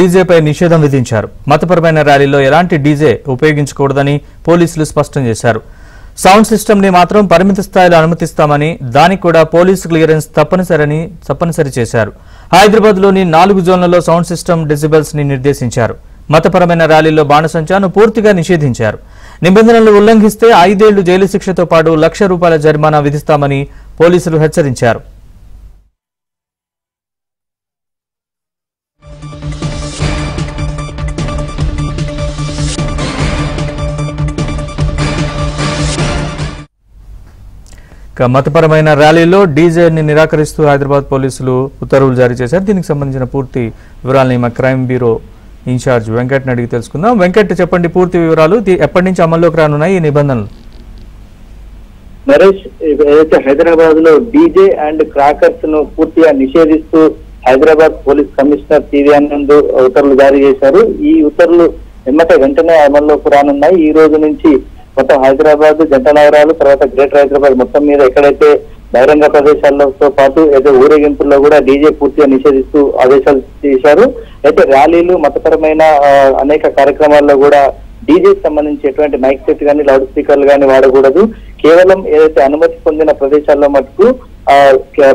డీజేపై నిషేధం విధించారు. మతపరమైన ర్యాలీలో ఎలాంటి డీజే ఉపయోగించకూడదని పోలీసులు స్పష్టం చేశారు. సౌండ్ సిస్టమ్ని మాత్రం పరిమిత స్థాయిలో అనుమతిస్తామని దానికి కూడా పోలీసు క్లియరెన్స్ తప్పనిసరని తప్పనిసరి చేశారు. హైదరాబాద్లోని నాలుగు జోన్లలో సౌండ్ సిస్టమ్ డెసిబెల్స్ని నిర్దేశించారు. మతపరమైన ర్యాలీలో బాణసంచాను పూర్తిగా నిషేధించారు. నిబంధనలు ఉల్లంఘిస్తే ఐదేళ్ళు జైలు శిక్షతో పాటు లక్ష రూపాయల జరిమానా విధిస్తామని పోలీసులు హెచ్చరించారు. ఇక మతపరమైన ర్యాలీలో డీజేని నిరాకరిస్తూ హైదరాబాద్ పోలీసులు ఉత్తర్వులు జారీ చేశారు. దీనికి సంబంధించిన పూర్తి వివరాలని మా క్రైమ్ బ్యూరో ఇన్ఛార్జ్ వెంకట్ని అడిగి తెలుసుకుందాం. వెంకట్ చెప్పండి పూర్తి వివరాలు. ఎప్పటి నుంచి అమల్లోకి రానున్నాయి ఈ నిబంధనలు? నరేష్ ఏదైతే హైదరాబాద్లో డీజే అండ్ క్రాకర్స్ను పూర్తిగా నిషేధిస్తూ Hyderabad police commissioner TV Anand ఉత్తర్వులు జారీ చేశారు. ఈ ఉత్తర్వులు ఎమ్మటే వెంటనే అమల్లోకి రానున్నాయి. ఈ రోజు నుంచి మొత్తం హైదరాబాద్ జంట నగరాలు తర్వాత గ్రేటర్ హైదరాబాద్ మొత్తం మీద ఎక్కడైతే బహిరంగ ప్రదేశాలతో పాటు అయితే ఊరేగింపుల్లో కూడా డీజే పూర్తిగా నిషేధిస్తూ ఆదేశాలు చేశారు అయితే ర్యాలీలు మతపరమైన ఆ, అనేక కార్యక్రమాల్లో కూడా డీజేకి సంబంధించి ఎటువంటి మైక్ సెట్ కానీ లౌడ్ స్పీకర్లు కానీ వాడకూడదు. కేవలం ఏదైతే అనుమతి పొందిన ప్రదేశాల్లో మటుకు ఆ,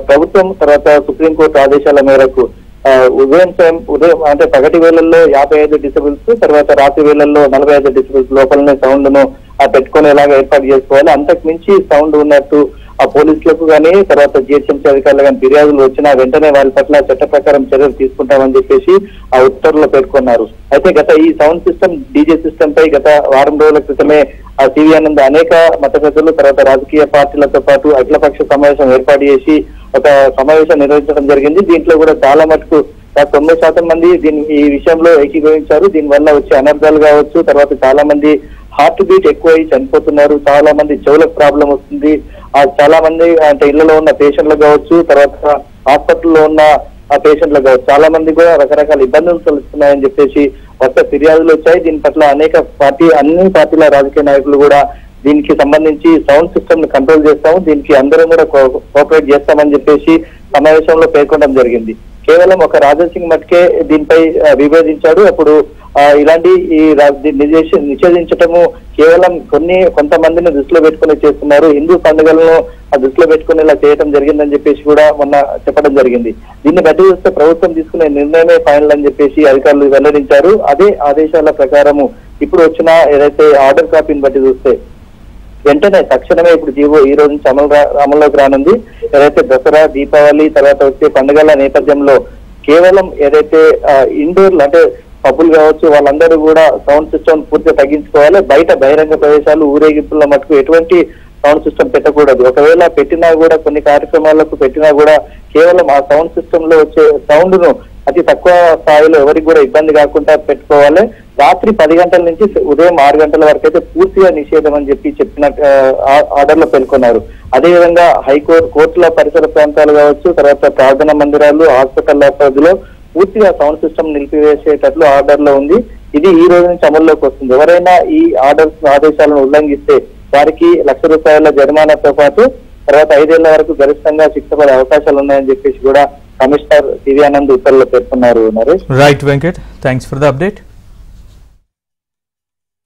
ప్రభుత్వం తర్వాత సుప్రీంకోర్టు ఆదేశాల మేరకు ఆ, ఉదయం టైం ఉదయం అంటే పగటి వేళల్లో యాభై ఐదు డిసిబుల్స్ తర్వాత రాత్రి వేళల్లో నలభై ఐదు డిసిబుల్స్ లోపలనే సౌండ్ను పెట్టుకునేలాగా ఏర్పాటు చేసుకోవాలి. అంతకు మించి సౌండ్ ఉన్నట్టు ఆ పోలీసులకు కానీ తర్వాత జిహెచ్ఎంసీ అధికారులు కానీ ఫిర్యాదులు వచ్చినా వెంటనే వాళ్ళ పట్ల చట్ట ప్రకారం చర్యలు తీసుకుంటామని చెప్పేసి ఆ ఉత్తర్వులు పేర్కొన్నారు. అయితే గత ఈ సౌండ్ సిస్టమ్ డీజే సిస్టమ్ పై గత వారం రోజుల క్రితమే ఆ సివి ఆనంద్ అనేక మత పెద్దలు తర్వాత రాజకీయ పార్టీలతో పాటు అఖిలపక్ష సమావేశం ఏర్పాటు చేసి ఒక సమావేశం నిర్వహించడం జరిగింది. దీంట్లో కూడా చాలా మటుకు తొంభై శాతం మంది దీని ఈ విషయంలో ఏకీభవించారు. దీని వల్ల వచ్చే అనర్థాలు కావచ్చు తర్వాత చాలా మంది హార్ట్ బీట్ ఎక్కువ చనిపోతున్నారు. చాలా మంది చెవులకు ప్రాబ్లం వస్తుంది. ఆ చాలా మంది అంటే ఇళ్ళలో ఉన్న పేషెంట్లు కావచ్చు తర్వాత హాస్పిటల్లో ఉన్న ఆ పేషెంట్లు కావచ్చు చాలా మంది కూడా రకరకాల ఇబ్బందులు కలుగుతున్నాయని చెప్పేసి కొత్త ఫిర్యాదులు వచ్చాయి. దీని పట్ల అనేక పార్టీ అన్ని పార్టీల రాజకీయ నాయకులు కూడా దీనికి సంబంధించి సౌండ్ సిస్టమ్ని కంట్రోల్ చేస్తాము. దీనికి అందరం కూడా కోఆపరేట్ చేస్తామని చెప్పేసి సమావేశంలో పేర్కొనడం జరిగింది. కేవలం ఒక రాజాసింగ్ మట్కే దీనిపై విభేదించాడు. అప్పుడు ఇలాంటి ఈ నిషేధించటము కేవలం కొన్ని కొంతమందిని దృష్టిలో పెట్టుకుని చేస్తున్నారు. హిందూ పండుగలను ఆ దృష్టిలో పెట్టుకుని ఇలా చేయడం జరిగిందని చెప్పేసి కూడా మొన్న చెప్పడం జరిగింది. దీన్ని బట్టి చూస్తే ప్రభుత్వం తీసుకునే నిర్ణయమే ఫైనల్ అని చెప్పేసి అధికారులు వెల్లడించారు. అదే ఆదేశాల ప్రకారము ఇప్పుడు వచ్చిన ఏదైతే ఆర్డర్ కాపీని బట్టి చూస్తే వెంటనే తక్షణమే ఇప్పుడు జీవో ఈ రోజు నుంచి అమలు అమల్లోకి రానుంది. ఏదైతే దసరా దీపావళి తర్వాత వచ్చే పండుగల నేపథ్యంలో కేవలం ఏదైతే ఇండోర్ అంటే పబ్బులు కావచ్చు వాళ్ళందరూ కూడా సౌండ్ సిస్టమ్ పూర్తిగా తగ్గించుకోవాలి. బయట బహిరంగ ప్రదేశాలు ఊరేగింపుల మటుకు ఎటువంటి సౌండ్ సిస్టమ్ పెట్టకూడదు. ఒకవేళ పెట్టినా కూడా కొన్ని కార్యక్రమాలకు పెట్టినా కూడా కేవలం ఆ సౌండ్ సిస్టమ్లో వచ్చే సౌండ్ను అతి తక్కువ స్థాయిలో ఎవరికి కూడా ఇబ్బంది కాకుండా పెట్టుకోవాలి. రాత్రి పది గంటల నుంచి ఉదయం ఆరు గంటల వరకు అయితే పూర్తిగా నిషేధం అని చెప్పి చెప్పిన ఆర్డర్లో పేర్కొన్నారు. అదేవిధంగా హైకోర్టు కోర్టుల పరిసర ప్రాంతాలు కావచ్చు తర్వాత ప్రార్థనా మందిరాలు హాస్పిటల్ పరిధిలో పూర్తిగా సౌండ్ సిస్టమ్ నిలిపివేసేటట్లు ఆర్డర్లో ఉంది. ఇది ఈ రోజు నుంచి అమల్లోకి వస్తుంది. ఎవరైనా ఈ ఆర్డర్స్ ఆదేశాలను ఉల్లంఘిస్తే వారికి లక్ష రూపాయల జరిమానాతో పాటు తర్వాత ఐదేళ్ళ వరకు గరిష్టంగా శిక్ష పడే అవకాశాలు ఉన్నాయని చెప్పేసి కూడా కమిషనర్ దివ్యానంద్ ఉత్తర్వులు పేర్కొన్నారు Naresh. Right Venkat thanks for the update